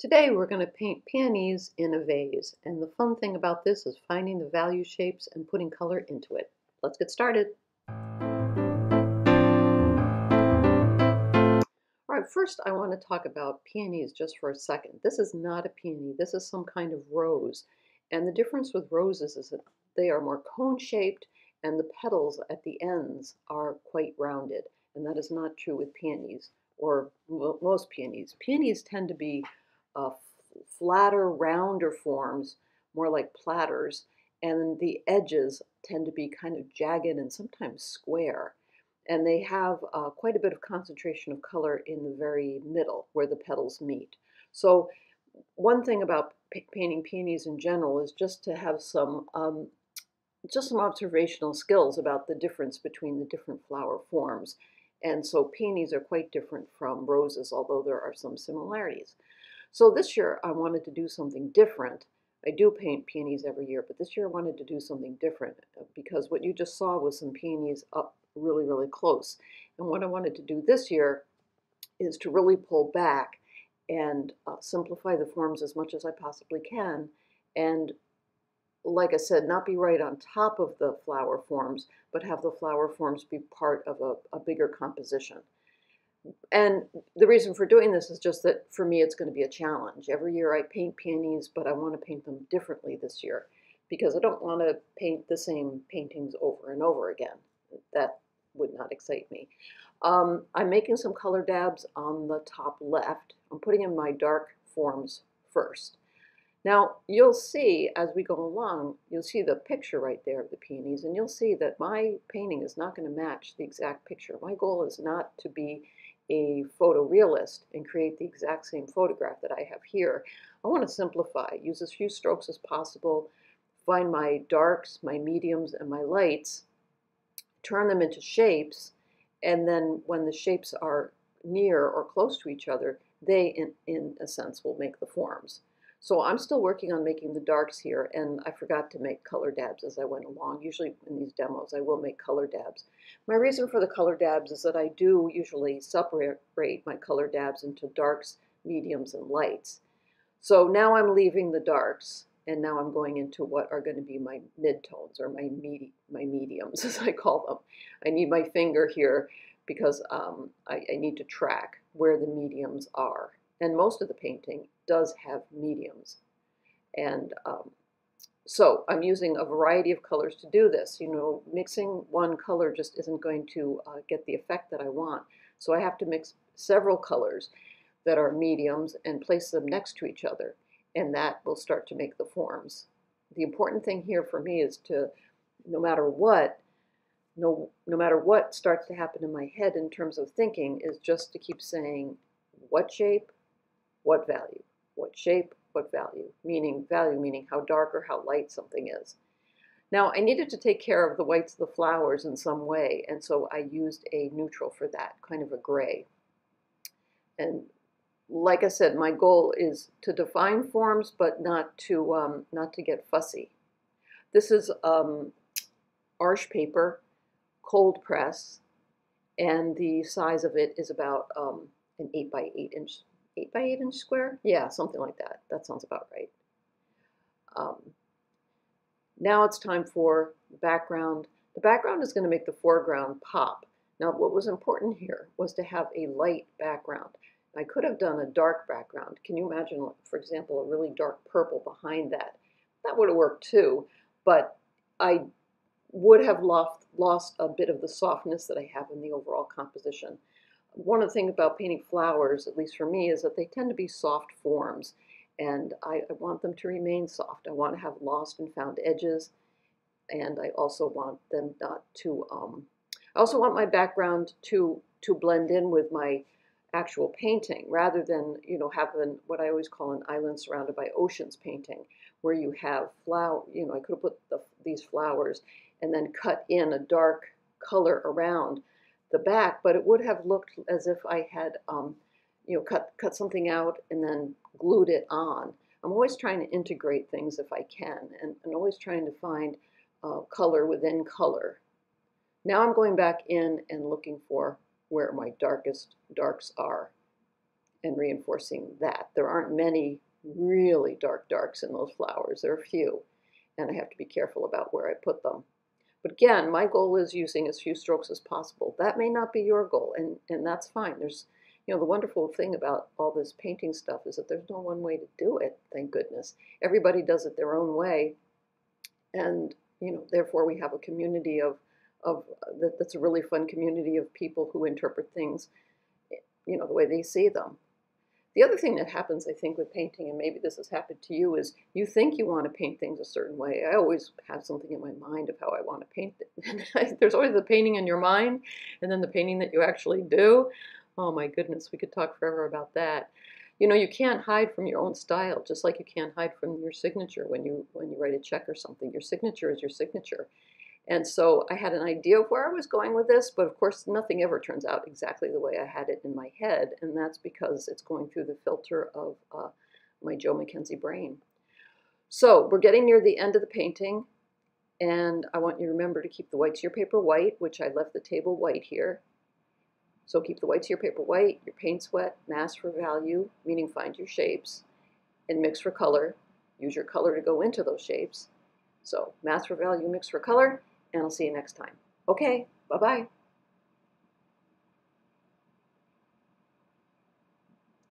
Today we're going to paint peonies in a vase and the fun thing about this is finding the value shapes and putting color into it. Let's get started. Alright, first I want to talk about peonies just for a second. This is not a peony, this is some kind of rose. And the difference with roses is that they are more cone shaped and the petals at the ends are quite rounded. And that is not true with peonies or most peonies. Peonies tend to be uh, flatter, rounder forms, more like platters, and the edges tend to be kind of jagged and sometimes square. And they have uh, quite a bit of concentration of color in the very middle where the petals meet. So one thing about painting peonies in general is just to have some um, just some observational skills about the difference between the different flower forms. And so peonies are quite different from roses, although there are some similarities. So this year I wanted to do something different. I do paint peonies every year, but this year I wanted to do something different uh, because what you just saw was some peonies up really, really close. And what I wanted to do this year is to really pull back and uh, simplify the forms as much as I possibly can. And like I said, not be right on top of the flower forms, but have the flower forms be part of a, a bigger composition and the reason for doing this is just that for me it's going to be a challenge. Every year I paint peonies, but I want to paint them differently this year because I don't want to paint the same paintings over and over again. That would not excite me. Um, I'm making some color dabs on the top left. I'm putting in my dark forms first. Now, you'll see as we go along, you'll see the picture right there of the peonies, and you'll see that my painting is not going to match the exact picture. My goal is not to be a photorealist and create the exact same photograph that I have here. I want to simplify, use as few strokes as possible, find my darks, my mediums, and my lights, turn them into shapes, and then when the shapes are near or close to each other, they, in, in a sense, will make the forms. So I'm still working on making the darks here, and I forgot to make color dabs as I went along. Usually in these demos, I will make color dabs. My reason for the color dabs is that I do usually separate my color dabs into darks, mediums, and lights. So now I'm leaving the darks, and now I'm going into what are going to be my midtones, or my, medi my mediums, as I call them. I need my finger here because um, I, I need to track where the mediums are and most of the painting does have mediums. And um, so I'm using a variety of colors to do this. You know, mixing one color just isn't going to uh, get the effect that I want. So I have to mix several colors that are mediums and place them next to each other. And that will start to make the forms. The important thing here for me is to, no matter what, no, no matter what starts to happen in my head in terms of thinking, is just to keep saying what shape, what value, what shape, what value, meaning value meaning how dark or how light something is. Now I needed to take care of the whites of the flowers in some way, and so I used a neutral for that, kind of a gray. And like I said, my goal is to define forms, but not to um, not to get fussy. This is um, Arches paper, cold press, and the size of it is about um, an 8 by 8 inch eight by eight inch square? Yeah, something like that. That sounds about right. Um, now it's time for the background. The background is going to make the foreground pop. Now what was important here was to have a light background. I could have done a dark background. Can you imagine, for example, a really dark purple behind that? That would have worked too, but I would have lost, lost a bit of the softness that I have in the overall composition one of the things about painting flowers, at least for me, is that they tend to be soft forms. And I, I, want them to remain soft. I want to have lost and found edges. And I also want them not to, um, I also want my background to, to blend in with my actual painting rather than, you know, having what I always call an island surrounded by oceans painting, where you have flower, you know, I could have put the, these flowers and then cut in a dark color around the back, but it would have looked as if I had, um, you know, cut, cut something out and then glued it on. I'm always trying to integrate things if I can, and, and always trying to find uh, color within color. Now I'm going back in and looking for where my darkest darks are. and reinforcing that. There aren't many really dark darks in those flowers. There are a few, and I have to be careful about where I put them. But again, my goal is using as few strokes as possible. That may not be your goal, and, and that's fine. There's, you know, the wonderful thing about all this painting stuff is that there's no one way to do it, thank goodness. Everybody does it their own way, and, you know, therefore we have a community of, of that, that's a really fun community of people who interpret things, you know, the way they see them. The other thing that happens, I think, with painting, and maybe this has happened to you, is you think you want to paint things a certain way. I always have something in my mind of how I want to paint it. There's always the painting in your mind, and then the painting that you actually do. Oh my goodness, we could talk forever about that. You know, you can't hide from your own style, just like you can't hide from your signature when you when you write a check or something. Your signature is your signature. And so I had an idea of where I was going with this, but of course, nothing ever turns out exactly the way I had it in my head, and that's because it's going through the filter of uh, my Jo Mackenzie brain. So we're getting near the end of the painting, and I want you to remember to keep the whites of your paper white, which I left the table white here. So keep the whites of your paper white, your paint's wet, mask for value, meaning find your shapes, and mix for color. Use your color to go into those shapes. So mask for value, mix for color, and I'll see you next time. Okay, bye-bye.